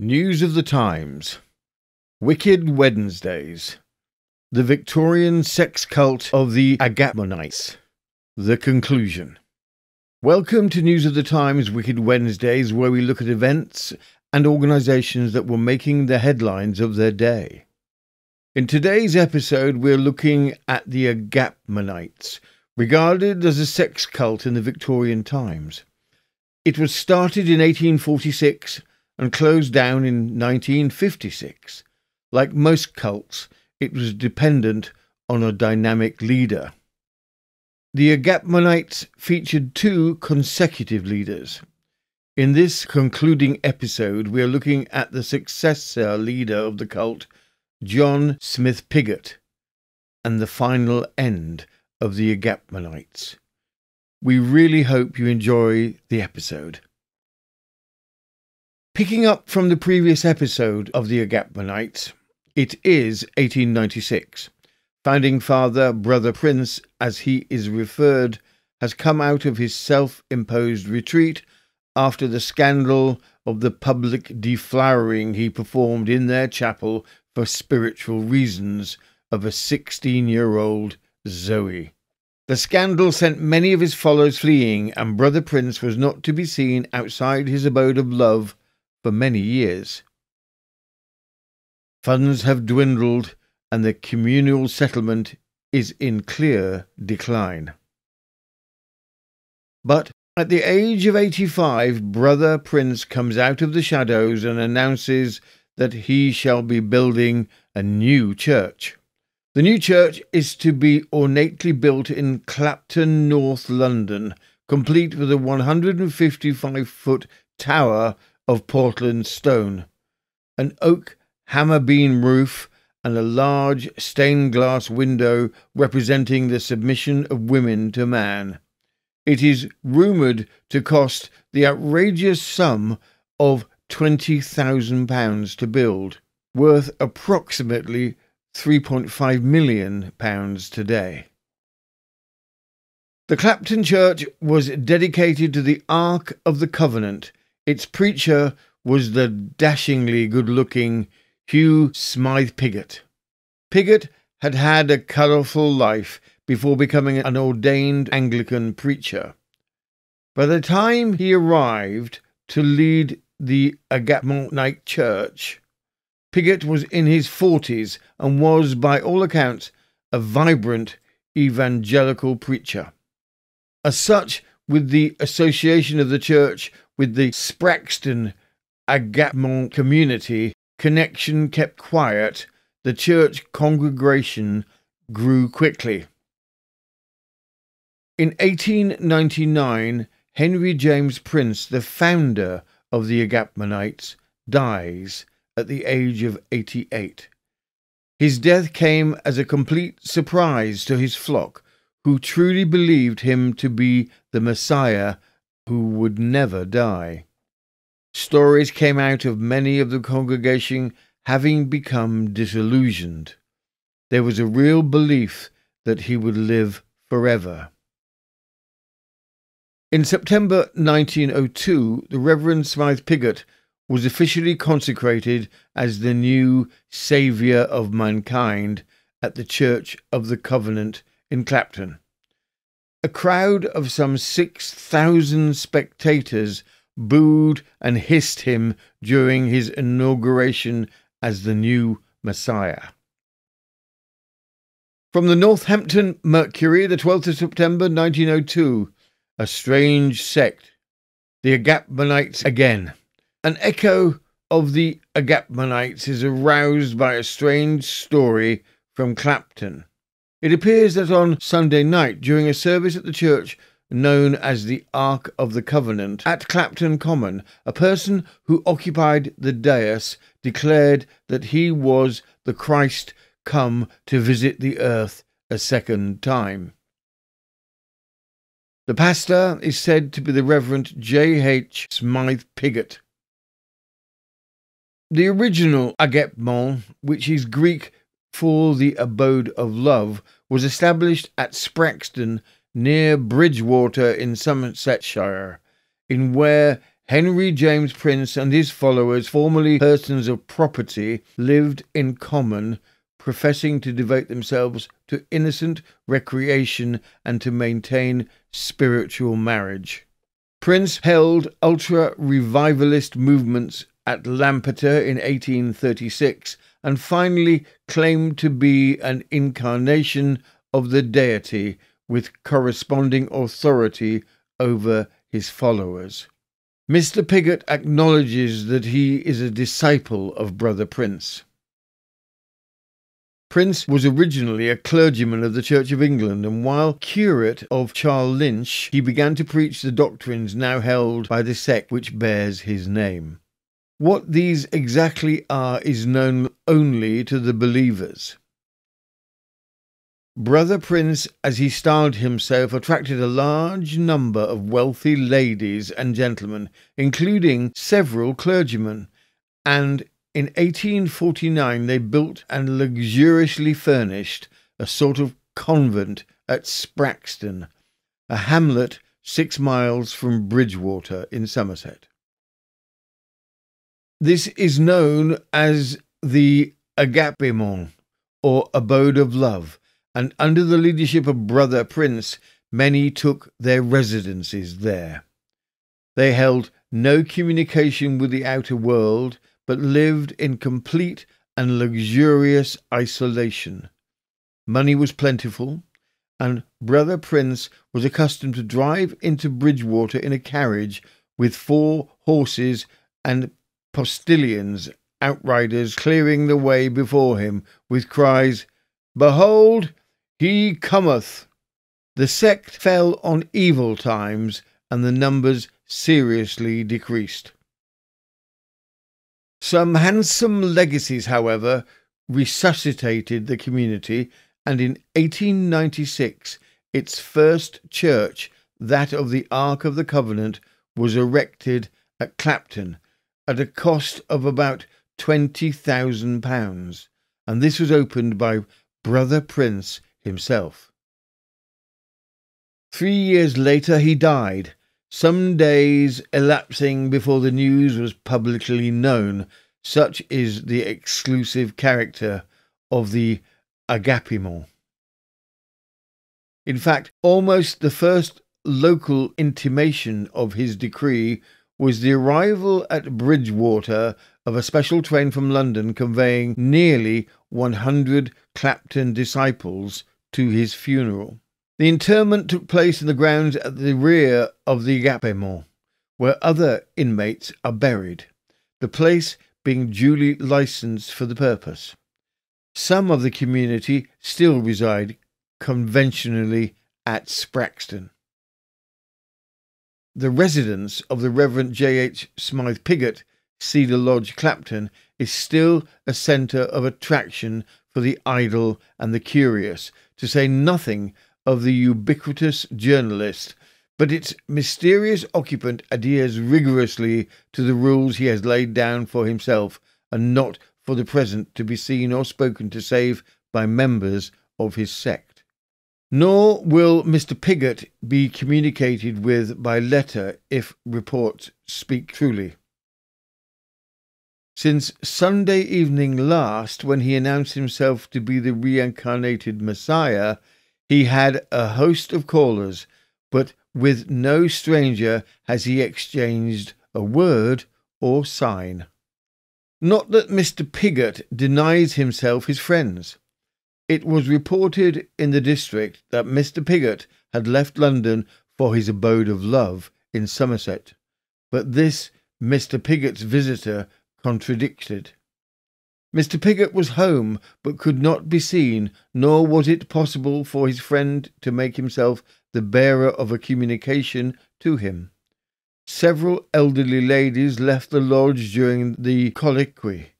News of the Times Wicked Wednesdays The Victorian Sex Cult of the Agapemonites The Conclusion Welcome to News of the Times Wicked Wednesdays, where we look at events and organizations that were making the headlines of their day. In today's episode, we're looking at the Agapemonites, regarded as a sex cult in the Victorian times. It was started in 1846 and closed down in 1956. Like most cults, it was dependent on a dynamic leader. The Agapemonites featured two consecutive leaders. In this concluding episode, we are looking at the successor leader of the cult, John Smith Pigott, and the final end of the Agapemonites. We really hope you enjoy the episode. Picking up from the previous episode of the Agapemonites, it is 1896. Founding father, Brother Prince, as he is referred, has come out of his self imposed retreat after the scandal of the public deflowering he performed in their chapel for spiritual reasons of a 16 year old Zoe. The scandal sent many of his followers fleeing, and Brother Prince was not to be seen outside his abode of love for many years. Funds have dwindled, and the communal settlement is in clear decline. But at the age of 85, Brother Prince comes out of the shadows and announces that he shall be building a new church. The new church is to be ornately built in Clapton, North London, complete with a 155 foot tower of Portland stone, an oak hammer beam roof, and a large stained glass window representing the submission of women to man. It is rumoured to cost the outrageous sum of £20,000 to build, worth approximately £3.5 million today. The Clapton Church was dedicated to the Ark of the Covenant. Its preacher was the dashingly good looking Hugh Smythe Pigott. Pigott had had a colourful life before becoming an ordained Anglican preacher. By the time he arrived to lead the Agapemonite Church, Pigott was in his forties and was, by all accounts, a vibrant evangelical preacher. As such, with the association of the church with the Spraxton Agapmon community, connection kept quiet, the church congregation grew quickly. In 1899, Henry James Prince, the founder of the Agapemonites, dies at the age of 88. His death came as a complete surprise to his flock, who truly believed him to be the Messiah who would never die. Stories came out of many of the congregation having become disillusioned. There was a real belief that he would live forever. In September 1902, the Reverend Smythe Pigott was officially consecrated as the new Saviour of mankind at the Church of the Covenant in Clapton. A crowd of some 6,000 spectators booed and hissed him during his inauguration as the new Messiah. From the Northampton Mercury, the 12th of September 1902, a strange sect, the Agapemonites again. An echo of the Agapemonites is aroused by a strange story from Clapton. It appears that on Sunday night, during a service at the church known as the Ark of the Covenant at Clapton Common, a person who occupied the dais declared that he was the Christ come to visit the earth a second time. The pastor is said to be the Reverend J. H. Smythe Pigott. The original Agapmon, which is Greek for the abode of love, was established at Spraxton near Bridgewater in Somersetshire, in where Henry James Prince and his followers, formerly persons of property, lived in common, professing to devote themselves to innocent recreation and to maintain spiritual marriage. Prince held ultra revivalist movements at Lampeter in 1836 and finally claimed to be an incarnation of the deity with corresponding authority over his followers. Mr. Piggott acknowledges that he is a disciple of Brother Prince. Prince was originally a clergyman of the Church of England, and while curate of Charlinch, he began to preach the doctrines now held by the sect which bears his name. What these exactly are is known only to the believers. Brother Prince, as he styled himself, attracted a large number of wealthy ladies and gentlemen, including several clergymen, and in 1849 they built and luxuriously furnished a sort of convent at Spraxton, a hamlet six miles from Bridgewater in Somerset. This is known as the Agapemon, or Abode of Love, and under the leadership of Brother Prince, many took their residences there. They held no communication with the outer world, but lived in complete and luxurious isolation. Money was plentiful, and Brother Prince was accustomed to drive into Bridgewater in a carriage with four horses and postilions, outriders clearing the way before him with cries, Behold, he cometh. The sect fell on evil times, and the numbers seriously decreased. Some handsome legacies, however, resuscitated the community, and in 1896 its first church, that of the Ark of the Covenant, was erected at Clapton at a cost of about £20,000, and this was opened by Brother Prince himself. Three years later he died, some days elapsing before the news was publicly known. Such is the exclusive character of the Agapemon. In fact, almost the first local intimation of his decree was the arrival at Bridgewater of a special train from London conveying nearly 100 Clapton disciples to his funeral. The interment took place in the grounds at the rear of the Agapemon, where other inmates are buried, the place being duly licensed for the purpose. Some of the community still reside conventionally at Spraxton. The residence of the Reverend J. H. Smythe Pigott, Cedar Lodge, Clapton, is still a centre of attraction for the idle and the curious, to say nothing of the ubiquitous journalist, but its mysterious occupant adheres rigorously to the rules he has laid down for himself, and not for the present to be seen or spoken to save by members of his sect. Nor will Mr. Piggott be communicated with by letter if reports speak truly. Since Sunday evening last, when he announced himself to be the reincarnated Messiah, he had a host of callers, but with no stranger has he exchanged a word or sign. Not that Mr. Piggott denies himself his friends. It was reported in the district that Mr. Pigott had left London for his abode of love in Somerset, but this Mr. Pigott's visitor contradicted. Mr. Pigott was home, but could not be seen, nor was it possible for his friend to make himself the bearer of a communication to him. Several elderly ladies left the lodge during the colloquy,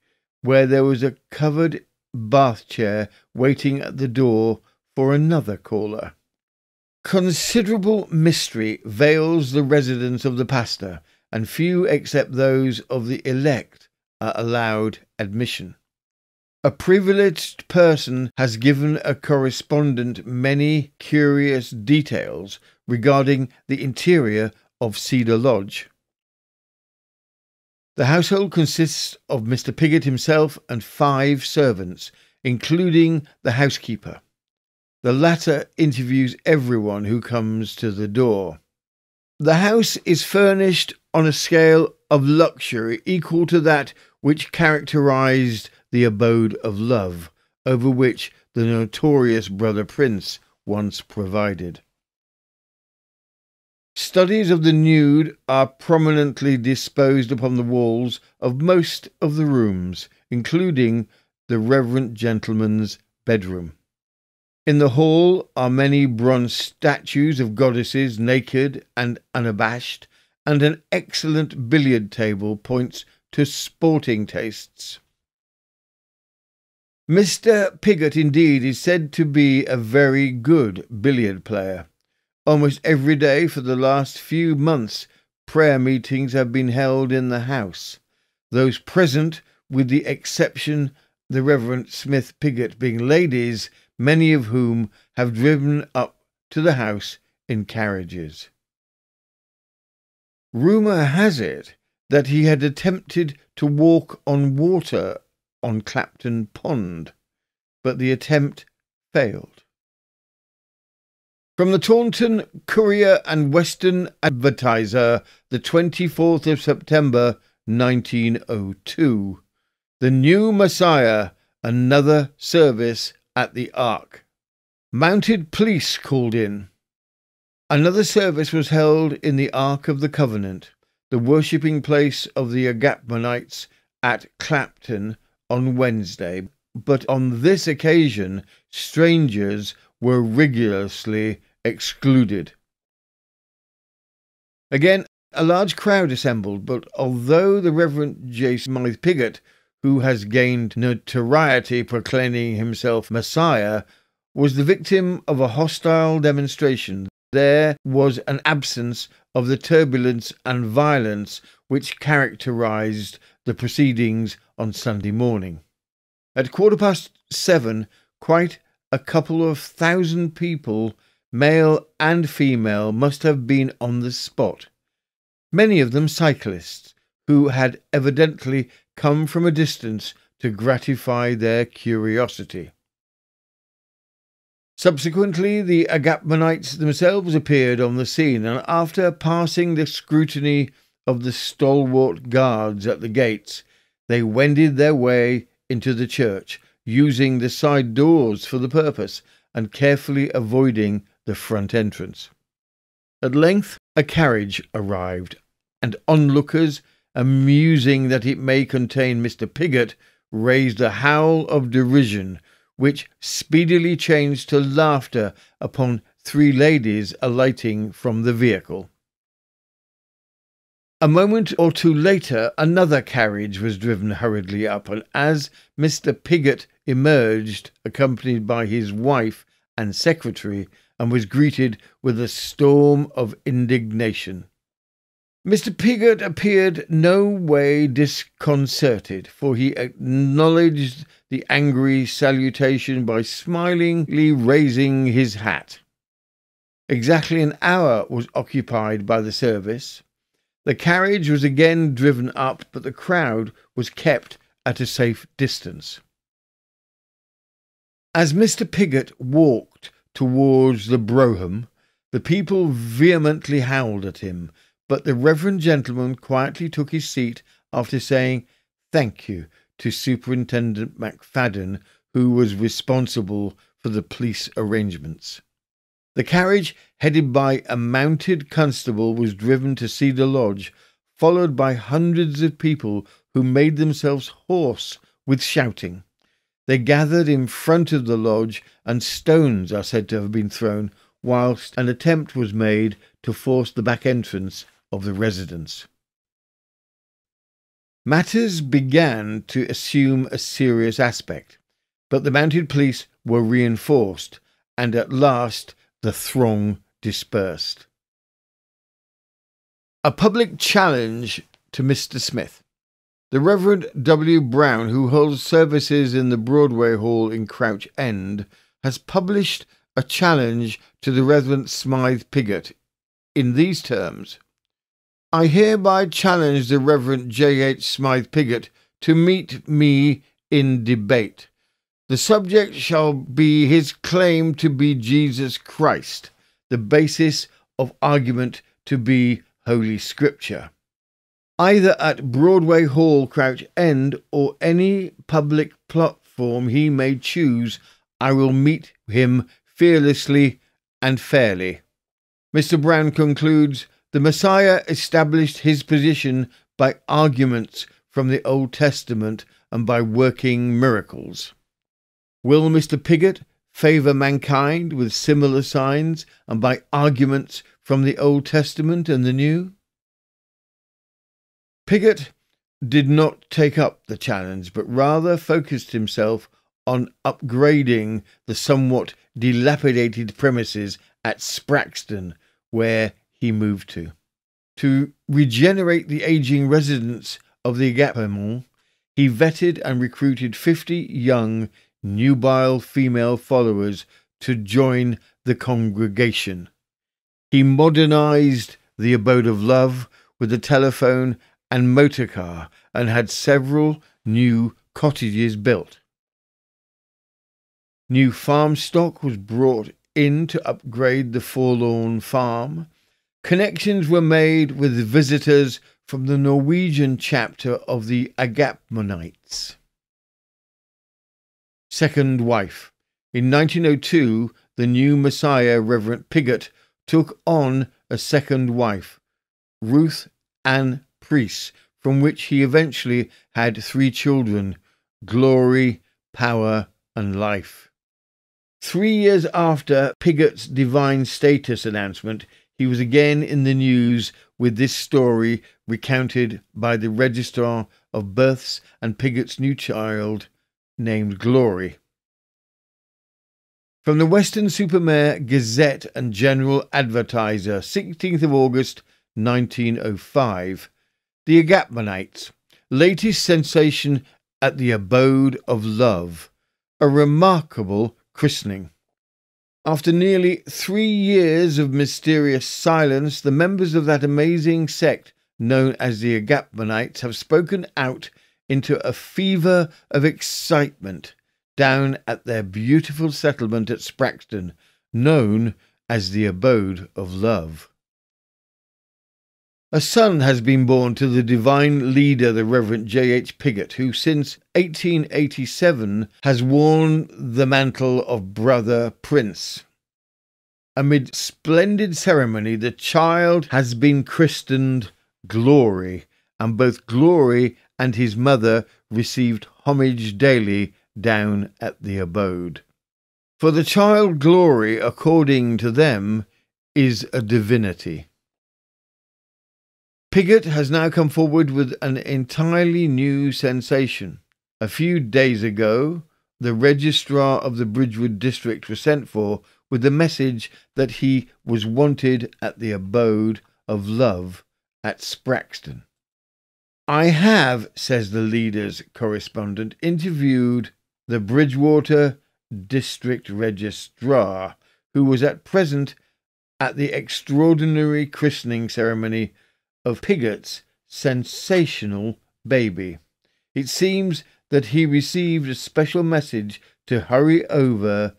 where there was a covered bath chair waiting at the door for another caller. Considerable mystery veils the residence of the pastor, and few except those of the elect are allowed admission. A privileged person has given a correspondent many curious details regarding the interior of Cedar Lodge. The household consists of Mr. Piggott himself and five servants, including the housekeeper. The latter interviews everyone who comes to the door. The house is furnished on a scale of luxury equal to that which characterized the abode of love, over which the notorious Brother Prince once provided. Studies of the nude are prominently disposed upon the walls of most of the rooms, including the reverend gentleman's bedroom. In the hall are many bronze statues of goddesses naked and unabashed, and an excellent billiard table points to sporting tastes. Mr. Piggott, indeed, is said to be a very good billiard player. Almost every day for the last few months, prayer meetings have been held in the house. Those present, with the exception the Reverend Smith Piggott being ladies, many of whom have driven up to the house in carriages. Rumour has it that he had attempted to walk on water on Clapton Pond, but the attempt failed. From the Taunton Courier and Western Advertiser, the 24th of September 1902. The New Messiah, another service at the Ark. Mounted police called in. Another service was held in the Ark of the Covenant, the worshipping place of the Agapemonites at Clapton on Wednesday, but on this occasion strangers were rigorously excluded. Again, a large crowd assembled, but although the Reverend J. Smythe Pigott, who has gained notoriety proclaiming himself Messiah, was the victim of a hostile demonstration. There was an absence of the turbulence and violence which characterized the proceedings on Sunday morning. At quarter past seven, quite a couple of thousand people, male and female, must have been on the spot. Many of them cyclists, who had evidently come from a distance to gratify their curiosity. Subsequently, the Agapemonites themselves appeared on the scene, and after passing the scrutiny of the stalwart guards at the gates, they wended their way into the church, using the side doors for the purpose, and carefully avoiding the front entrance. At length, a carriage arrived, and onlookers amusing that it may contain Mr. Piggott, raised a howl of derision, which speedily changed to laughter upon three ladies alighting from the vehicle. A moment or two later, another carriage was driven hurriedly up, and as Mr. Piggott emerged, accompanied by his wife and secretary, and was greeted with a storm of indignation. Mr. Piggott appeared no way disconcerted, for he acknowledged the angry salutation by smilingly raising his hat. Exactly an hour was occupied by the service. The carriage was again driven up, but the crowd was kept at a safe distance. As Mr. Piggott walked towards the brougham, the people vehemently howled at him, but the reverend gentleman quietly took his seat after saying thank you to Superintendent McFadden, who was responsible for the police arrangements. The carriage, headed by a mounted constable, was driven to Cedar Lodge, followed by hundreds of people who made themselves hoarse with shouting. They gathered in front of the lodge, and stones are said to have been thrown, whilst an attempt was made to force the back entrance of the residence. Matters began to assume a serious aspect, but the mounted police were reinforced, and at last the throng dispersed. A public challenge to Mr. Smith. The Reverend W. Brown, who holds services in the Broadway Hall in Crouch End, has published a challenge to the Reverend Smythe Piggott in these terms I hereby challenge the Reverend J. H. Smythe Pigott to meet me in debate. The subject shall be his claim to be Jesus Christ, the basis of argument to be Holy Scripture. Either at Broadway Hall, Crouch End, or any public platform he may choose, I will meet him fearlessly and fairly. Mr. Brown concludes the Messiah established his position by arguments from the Old Testament and by working miracles. Will Mr. Pigott favour mankind with similar signs and by arguments from the Old Testament and the New? Pigott did not take up the challenge, but rather focused himself on upgrading the somewhat dilapidated premises at Spraxton, where he moved to. To regenerate the aging residents of the Agapemon, he vetted and recruited 50 young, nubile female followers to join the congregation. He modernized the abode of love with a telephone and motor car and had several new cottages built. New farm stock was brought in to upgrade the forlorn farm. Connections were made with visitors from the Norwegian chapter of the Agapemonites. Second wife. In 1902, the new Messiah, Reverend Pigott, took on a second wife, Ruth Ann Preece, from which he eventually had three children glory, power, and life. Three years after Pigott's divine status announcement, he was again in the news with this story recounted by the Registrar of Births and Pigott's new child named Glory. From the Weston-super-Mare Gazette and General Advertiser, 16th of August 1905. The Agapemonites, latest sensation at the abode of love. A remarkable christening. After nearly three years of mysterious silence, the members of that amazing sect known as the Agapemonites have spoken out into a fever of excitement down at their beautiful settlement at Spraxton, known as the Abode of Love. A son has been born to the divine leader, the Reverend J. H. Pigott, who since 1887 has worn the mantle of brother prince. Amid splendid ceremony, the child has been christened Glory, and both Glory and his mother received homage daily down at the abode. For the child Glory, according to them, is a divinity. Pigott has now come forward with an entirely new sensation. A few days ago, the registrar of the Bridgewood district was sent for with the message that he was wanted at the abode of love at Spraxton. I have, says the leader's correspondent, interviewed the Bridgewater district registrar, who was at present at the extraordinary christening ceremony of Pigott's sensational baby. It seems that he received a special message to hurry over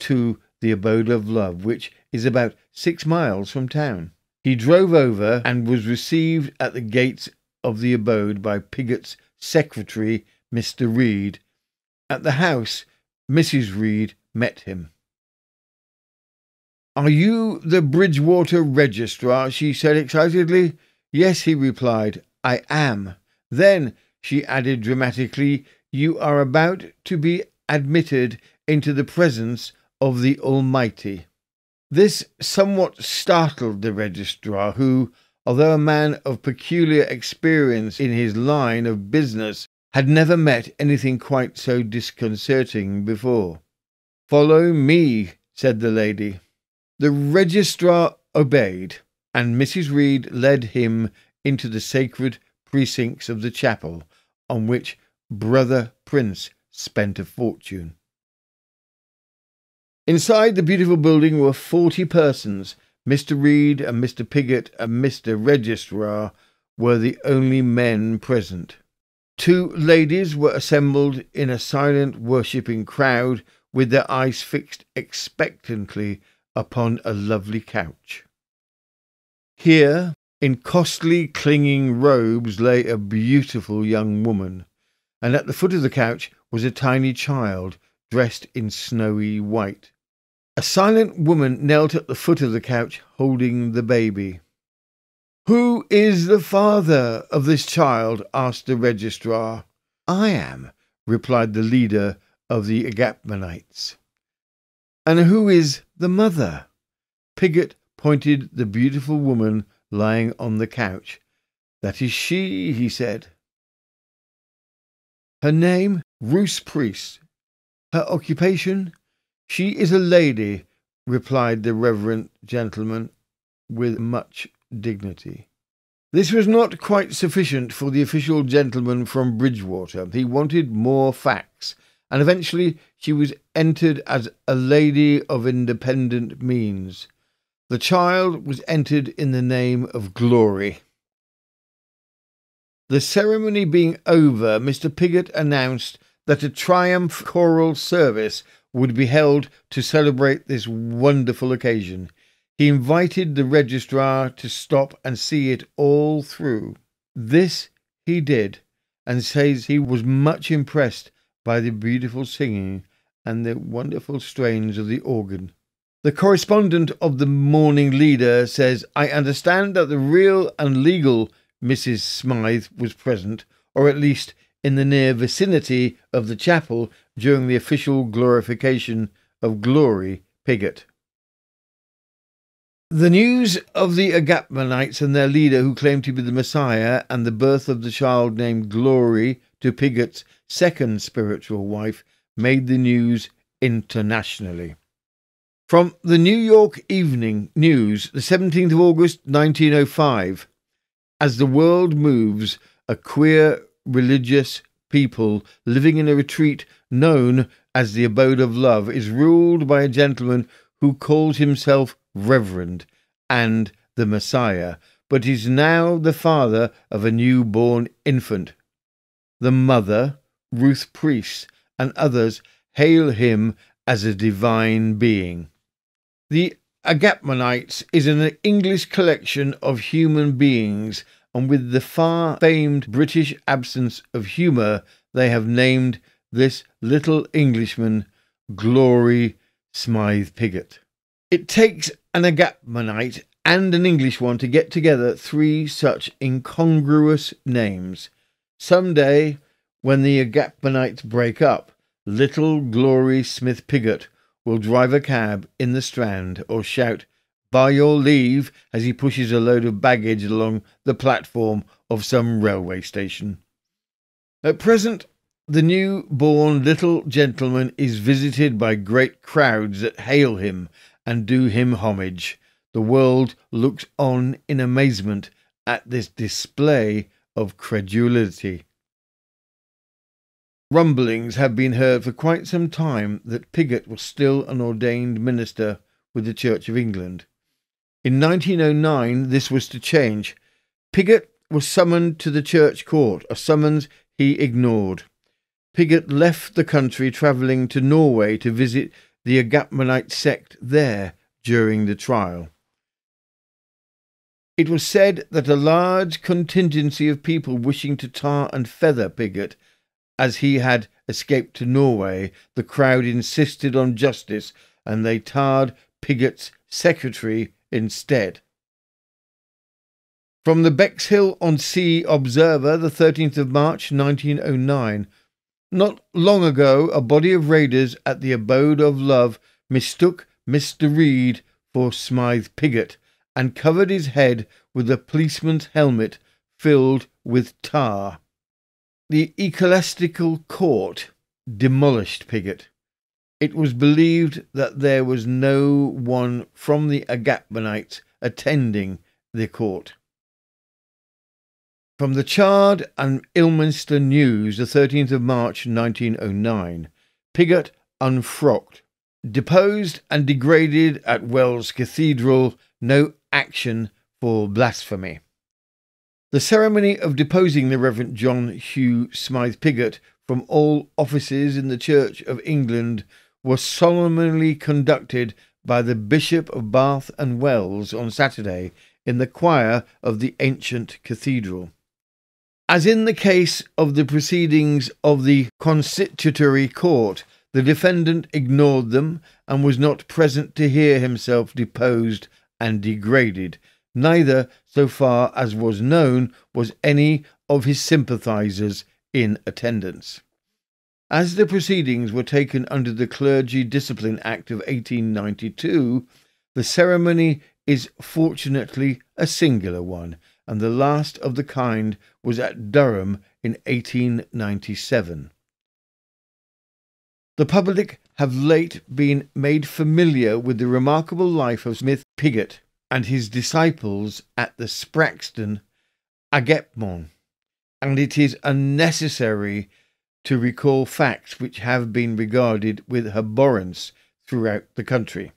to the abode of love, which is about six miles from town. He drove over and was received at the gates of the abode by Pigott's secretary, Mr. Reed. At the house, Mrs. Reed met him. Are you the Bridgewater registrar? she said excitedly. Yes, he replied, I am. Then, she added dramatically, you are about to be admitted into the presence of the Almighty. This somewhat startled the registrar, who, although a man of peculiar experience in his line of business, had never met anything quite so disconcerting before. Follow me, said the lady. The registrar obeyed and Mrs. Reed led him into the sacred precincts of the chapel on which Brother Prince spent a fortune. Inside the beautiful building were forty persons, Mr. Reed and Mr. Piggott and Mr. Registrar were the only men present. Two ladies were assembled in a silent worshipping crowd with their eyes fixed expectantly upon a lovely couch. Here, in costly clinging robes, lay a beautiful young woman, and at the foot of the couch was a tiny child dressed in snowy white. A silent woman knelt at the foot of the couch holding the baby. Who is the father of this child? asked the registrar. I am, replied the leader of the Agapemonites. And who is the mother? Piggott pointed the beautiful woman lying on the couch. That is she, he said. Her name, Ruth Priest. Her occupation? She is a lady, replied the reverend gentleman with much dignity. This was not quite sufficient for the official gentleman from Bridgewater. He wanted more facts, and eventually she was entered as a lady of independent means. The child was entered in the name of Glory. The ceremony being over, Mr. Piggott announced that a triumph choral service would be held to celebrate this wonderful occasion. He invited the registrar to stop and see it all through. This he did, and says he was much impressed by the beautiful singing and the wonderful strains of the organ. The correspondent of the Morning Leader says, I understand that the real and legal Mrs. Smythe was present, or at least in the near vicinity of the chapel during the official glorification of Glory Piggott. The news of the Agapemonites and their leader, who claimed to be the Messiah, and the birth of the child named Glory to Piggott's second spiritual wife, made the news internationally. From the New York Evening News, the 17th of August 1905, as the world moves, a queer religious people living in a retreat known as the Abode of Love is ruled by a gentleman who calls himself Reverend and the Messiah, but is now the father of a new-born infant. The mother, Ruth Priest, and others hail him as a divine being. The Agapemonites is an English collection of human beings, and with the far famed British absence of humour, they have named this little Englishman Glory Smythe Piggott. It takes an Agapemonite and an English one to get together three such incongruous names. Some day, when the Agapemonites break up, little Glory Smith Piggott will drive a cab in the Strand or shout, by your leave, as he pushes a load of baggage along the platform of some railway station. At present, the new born little gentleman is visited by great crowds that hail him and do him homage. The world looks on in amazement at this display of credulity. Rumblings have been heard for quite some time that Pigott was still an ordained minister with the Church of England. In 1909, this was to change. Pigott was summoned to the church court, a summons he ignored. Pigott left the country, travelling to Norway to visit the Agapemonite sect there during the trial. It was said that a large contingency of people wishing to tar and feather Piggott, as he had escaped to Norway, the crowd insisted on justice, and they tarred Pigott's secretary instead. From the Bexhill on Sea Observer, the 13th of March 1909. Not long ago, a body of raiders at the abode of love mistook Mr. Reed for Smythe Pigott and covered his head with a policeman's helmet filled with tar. The ecclesiastical court demolished Piggott. It was believed that there was no one from the Agapemonites attending the court. From the Chard and Ilminster News, the 13th of March 1909, Piggott unfrocked, deposed and degraded at Wells Cathedral, no action for blasphemy. The ceremony of deposing the Reverend John Hugh Smythe Pigott from all offices in the Church of England was solemnly conducted by the Bishop of Bath and Wells on Saturday in the choir of the ancient cathedral. As in the case of the proceedings of the constitutory court, the defendant ignored them and was not present to hear himself deposed and degraded. Neither, so far as was known, was any of his sympathizers in attendance. As the proceedings were taken under the Clergy Discipline Act of 1892, the ceremony is fortunately a singular one, and the last of the kind was at Durham in 1897. The public have late been made familiar with the remarkable life of Smith Pigott and his disciples at the Spraxton Agapemon, and it is unnecessary to recall facts which have been regarded with abhorrence throughout the country.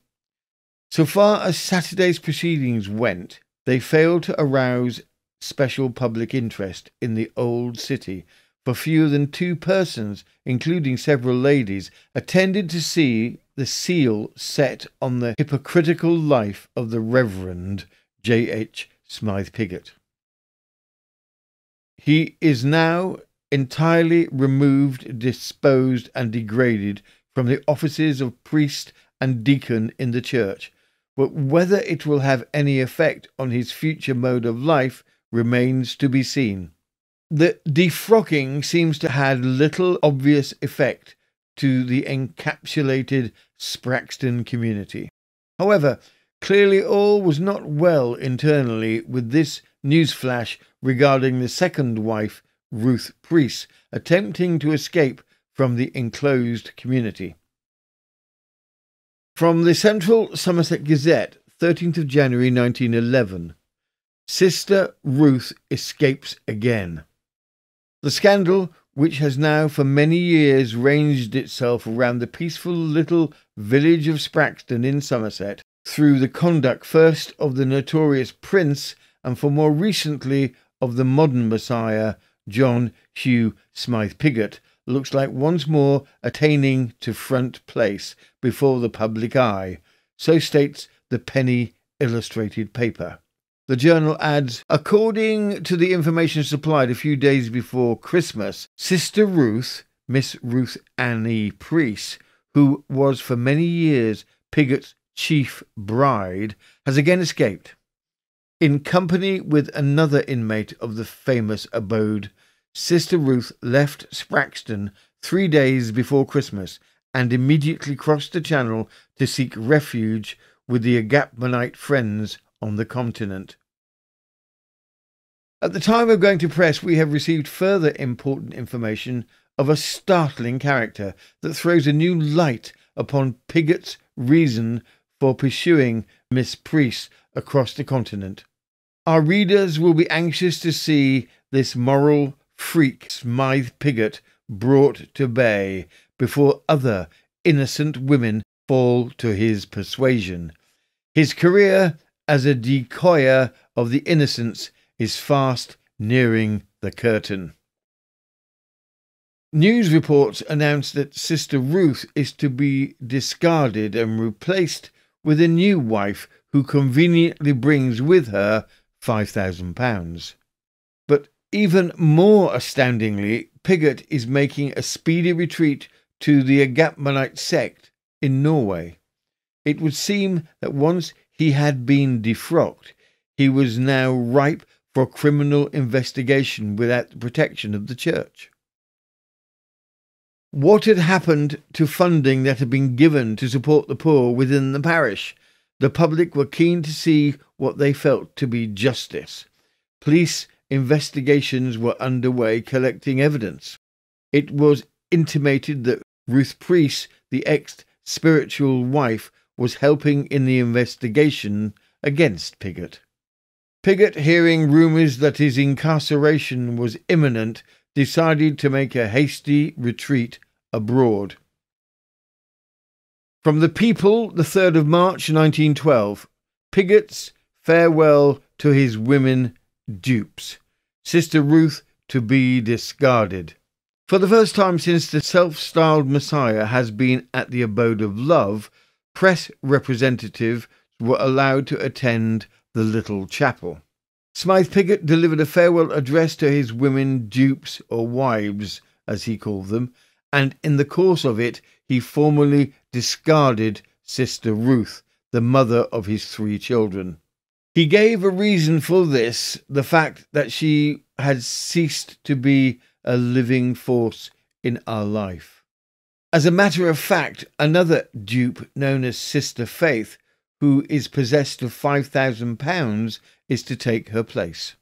So far as Saturday's proceedings went, they failed to arouse special public interest in the old city, for fewer than two persons, including several ladies, attended to see the seal set on the hypocritical life of the Reverend J. H. Smythe Pigott. He is now entirely removed, disposed, and degraded from the offices of priest and deacon in the church, but whether it will have any effect on his future mode of life remains to be seen. The defrocking seems to have had little obvious effect to the encapsulated Spraxton community. However, clearly all was not well internally with this newsflash regarding the second wife Ruth Priest, attempting to escape from the enclosed community. From the Central Somerset Gazette, 13th of January 1911. Sister Ruth escapes again. The scandal, which has now for many years ranged itself around the peaceful little village of Spraxton in Somerset, through the conduct first of the notorious Prince and for more recently of the modern Messiah, John Hugh Smythe Pigott, looks like once more attaining to front place before the public eye. So states the penny illustrated paper. The journal adds According to the information supplied a few days before Christmas, Sister Ruth, Miss Ruth Annie Preece, who was for many years Pigott's chief bride, has again escaped. In company with another inmate of the famous abode, Sister Ruth left Spraxton three days before Christmas and immediately crossed the Channel to seek refuge with the Agapemonite friends on the continent. At the time of going to press, we have received further important information of a startling character that throws a new light upon Pigott's reason for pursuing Miss Preece across the continent. Our readers will be anxious to see this moral freak Smythe Pigott brought to bay before other innocent women fall to his persuasion. His career as a decoyer of the innocents is fast nearing the curtain. News reports announce that Sister Ruth is to be discarded and replaced with a new wife who conveniently brings with her £5,000. But even more astoundingly, Pigott is making a speedy retreat to the Agapemonite sect in Norway. It would seem that once he had been defrocked, he was now ripe for criminal investigation without the protection of the church. What had happened to funding that had been given to support the poor within the parish? The public were keen to see what they felt to be justice. Police investigations were underway collecting evidence. It was intimated that Ruth Preece, the ex spiritual wife, was helping in the investigation against Pigott. Pigott, hearing rumours that his incarceration was imminent, decided to make a hasty retreat abroad. From the People, the 3rd of March 1912, Pigott's farewell to his women dupes. Sister Ruth to be discarded. For the first time since the self styled Messiah has been at the abode of love, press representatives were allowed to attend the little chapel. Smythe Pigott delivered a farewell address to his women dupes, or wives, as he called them, and in the course of it he formally discarded Sister Ruth, the mother of his three children. He gave a reason for this the fact that she had ceased to be a living force in our life. As a matter of fact, another dupe known as Sister Faith, who is possessed of £5,000, is to take her place.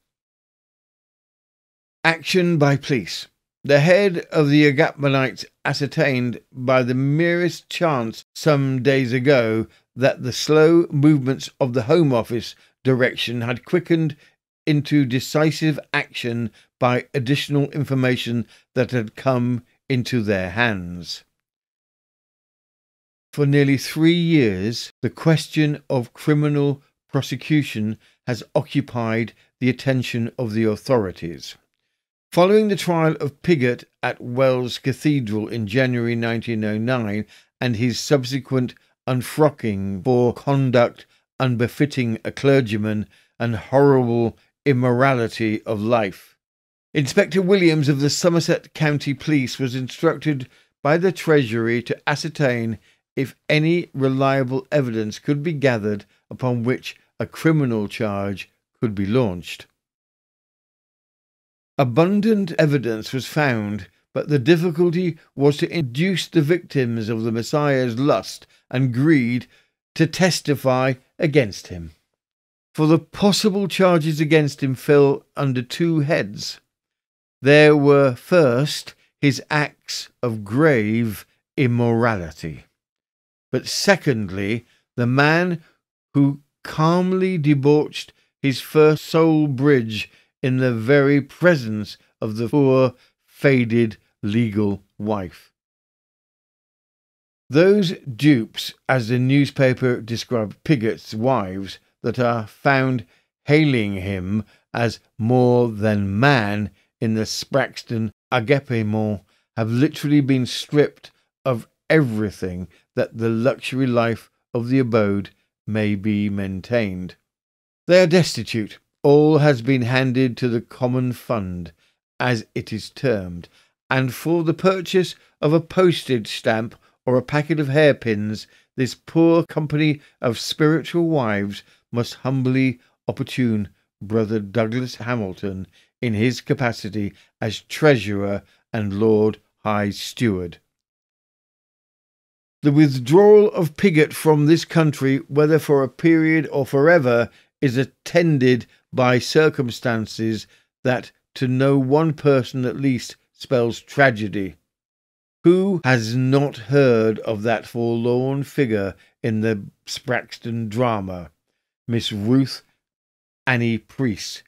Action by police. The head of the Agapemonites ascertained by the merest chance some days ago that the slow movements of the Home Office direction had quickened into decisive action by additional information that had come into their hands. For nearly three years, the question of criminal prosecution has occupied the attention of the authorities. Following the trial of Pigott at Wells Cathedral in January 1909 and his subsequent unfrocking for conduct unbefitting a clergyman and horrible immorality of life. Inspector Williams of the Somerset County Police was instructed by the Treasury to ascertain if any reliable evidence could be gathered upon which a criminal charge could be launched. Abundant evidence was found, but the difficulty was to induce the victims of the Messiah's lust and greed to testify against him. For the possible charges against him fell under two heads. There were first his acts of grave immorality, but secondly, the man who calmly debauched his first soul bridge in the very presence of the poor, faded legal wife. Those dupes, as the newspaper described Pigott's wives, that are found hailing him as more than man in the Spraxton Agapemone have literally been stripped of everything that the luxury life of the abode may be maintained. They are destitute. All has been handed to the common fund, as it is termed, and for the purchase of a postage stamp or a packet of hairpins, this poor company of spiritual wives must humbly opportune Brother Douglas Hamilton in his capacity as Treasurer and Lord High Steward. The withdrawal of Pigott from this country, whether for a period or forever, is attended by circumstances that to no one person at least spells tragedy. Who has not heard of that forlorn figure in the Spraxton drama, Miss Ruth Annie Priest,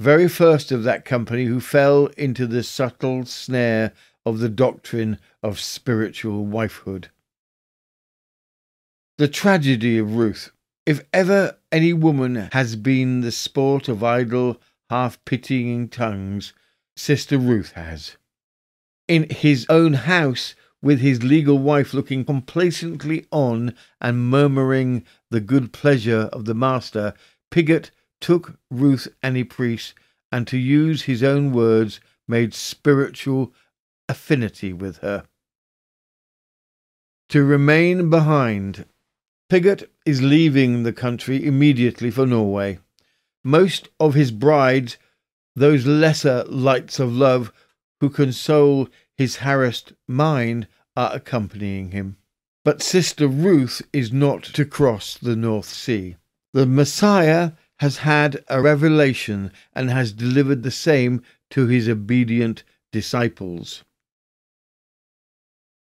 very first of that company who fell into the subtle snare of the doctrine of spiritual wifehood? The tragedy of Ruth. If ever any woman has been the sport of idle, half pitying tongues, Sister Ruth has in his own house with his legal wife looking complacently on and murmuring the good pleasure of the master, Pigott took Ruth Annie Preece and, to use his own words, made spiritual affinity with her. To remain behind. Pigott is leaving the country immediately for Norway. Most of his brides, those lesser lights of love who console his harassed mind, are accompanying him. But Sister Ruth is not to cross the North Sea. The Messiah has had a revelation and has delivered the same to his obedient disciples.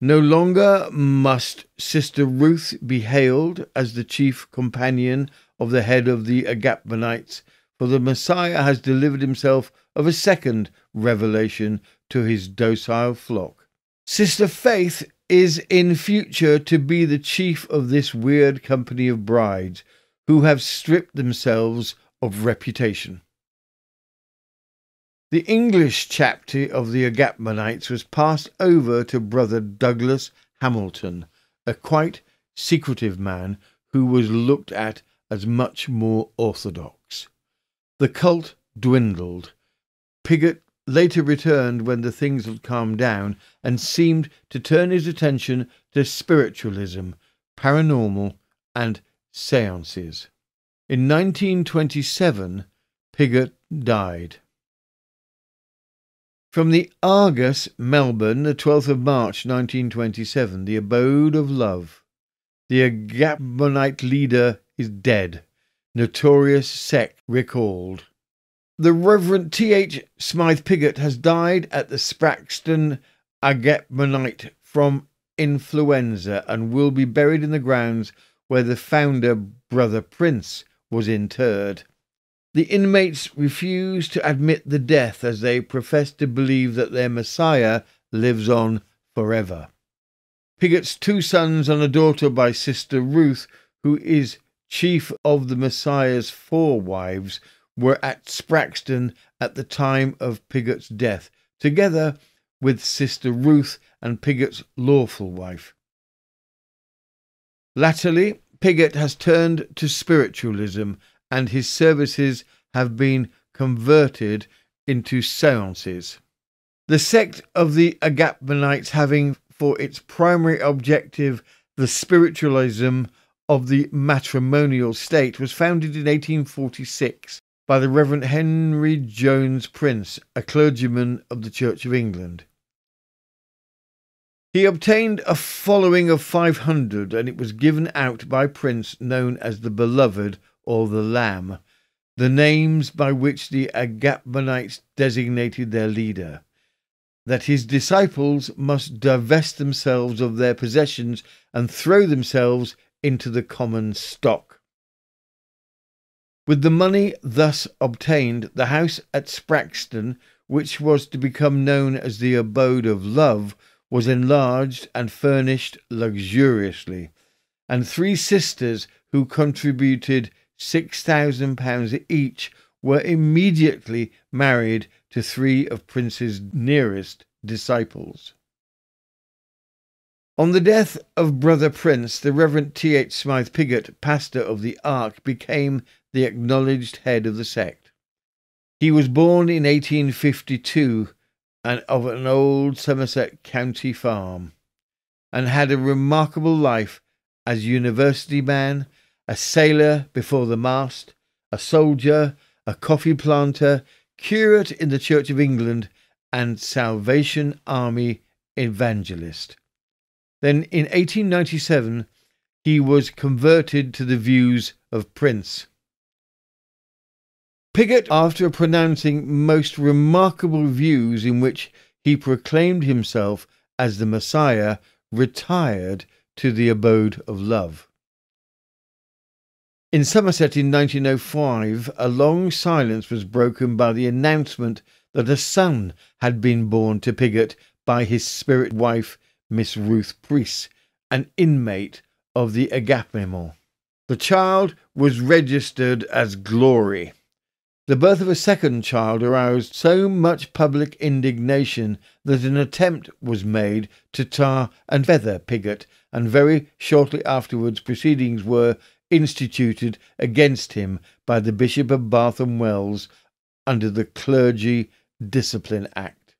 No longer must Sister Ruth be hailed as the chief companion of the head of the Agapemonites, for the Messiah has delivered himself of a second revelation to his docile flock. Sister Faith is in future to be the chief of this weird company of brides, who have stripped themselves of reputation. The English chapter of the Agapemonites was passed over to Brother Douglas Hamilton, a quite secretive man who was looked at as much more orthodox. The cult dwindled. Pigott later returned when the things had calmed down and seemed to turn his attention to spiritualism, paranormal, and seances. In 1927, Pigott died. From the Argus, Melbourne, the 12th of March 1927, the abode of love. The Agapemonite leader is dead. Notorious sect recalled. The Reverend T.H. Smythe Pigott has died at the Spraxton Agapemonite from influenza and will be buried in the grounds where the founder, Brother Prince, was interred. The inmates refuse to admit the death as they profess to believe that their Messiah lives on forever. Piggott's two sons and a daughter by Sister Ruth, who is chief of the Messiah's four wives, were at Spraxton at the time of Piggott's death, together with Sister Ruth and Piggott's lawful wife. Latterly, Piggott has turned to spiritualism and his services have been converted into seances. The sect of the Agapemonites having for its primary objective the spiritualism of the matrimonial state was founded in 1846 by the Reverend Henry Jones Prince, a clergyman of the Church of England. He obtained a following of 500 and it was given out by Prince known as the Beloved or the Lamb, the names by which the Agapemonites designated their leader, that his disciples must divest themselves of their possessions and throw themselves into the common stock. With the money thus obtained, the house at Spraxton, which was to become known as the Abode of Love, was enlarged and furnished luxuriously, and three sisters who contributed £6,000 each, were immediately married to three of Prince's nearest disciples. On the death of Brother Prince, the Reverend T. H. Smythe Pigott, pastor of the Ark, became the acknowledged head of the sect. He was born in 1852 and of an old Somerset County farm, and had a remarkable life as university man, a sailor before the mast, a soldier, a coffee planter, curate in the Church of England, and Salvation Army evangelist. Then in 1897 he was converted to the views of Prince. Piggott, after pronouncing most remarkable views in which he proclaimed himself as the Messiah, retired to the abode of love. In Somerset in 1905, a long silence was broken by the announcement that a son had been born to Piggott by his spirit wife, Miss Ruth Priest, an inmate of the Agapemone. The child was registered as Glory. The birth of a second child aroused so much public indignation that an attempt was made to tar and feather Piggott, and very shortly afterwards proceedings were instituted against him by the Bishop of Bath and Wells under the Clergy Discipline Act.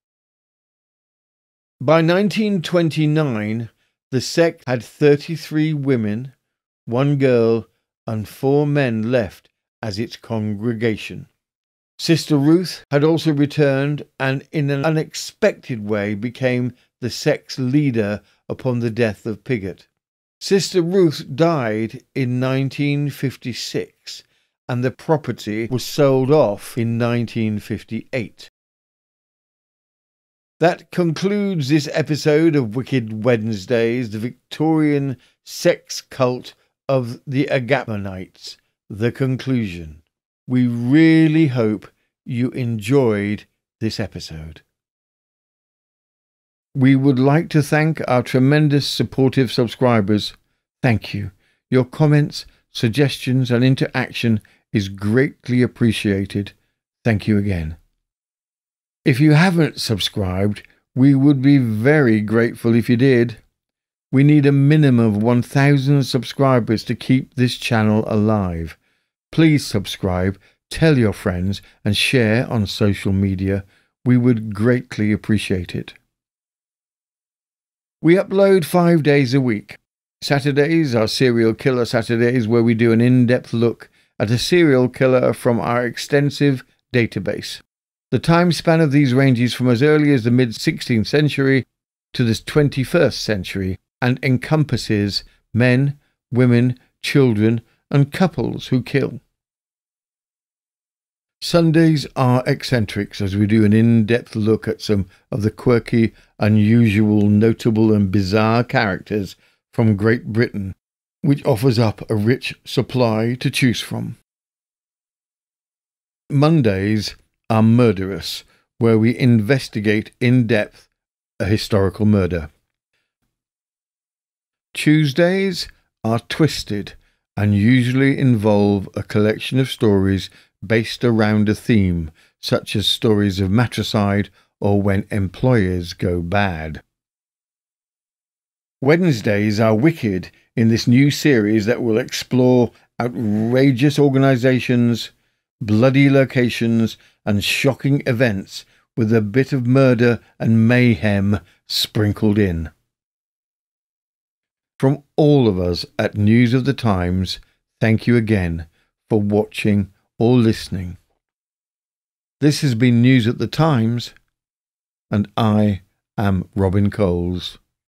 By 1929, the sect had 33 women, one girl, and four men left as its congregation. Sister Ruth had also returned and, in an unexpected way, became the sect's leader upon the death of Piggott. Sister Ruth died in 1956 and the property was sold off in 1958. That concludes this episode of Wicked Wednesdays, the Victorian sex cult of the Agapemonites. The conclusion. We really hope you enjoyed this episode. We would like to thank our tremendous supportive subscribers. Thank you. Your comments, suggestions, and interaction is greatly appreciated. Thank you again. If you haven't subscribed, we would be very grateful if you did. We need a minimum of 1,000 subscribers to keep this channel alive. Please subscribe, tell your friends, and share on social media. We would greatly appreciate it. We upload five days a week. Saturdays are Serial Killer Saturdays, where we do an in depth look at a serial killer from our extensive database. The time span of these ranges from as early as the mid 16th century to the 21st century and encompasses men, women, children, and couples who kill. Sundays are eccentrics as we do an in depth look at some of the quirky, unusual, notable, and bizarre characters from Great Britain, which offers up a rich supply to choose from. Mondays are murderous, where we investigate in depth a historical murder. Tuesdays are twisted and usually involve a collection of stories based around a theme, such as stories of matricide or when employers go bad. Wednesdays are wicked in this new series that will explore outrageous organizations, bloody locations, and shocking events with a bit of murder and mayhem sprinkled in. From all of us at News of the Times, thank you again for watching or listening. This has been News at the Times, and I am Robin Coles.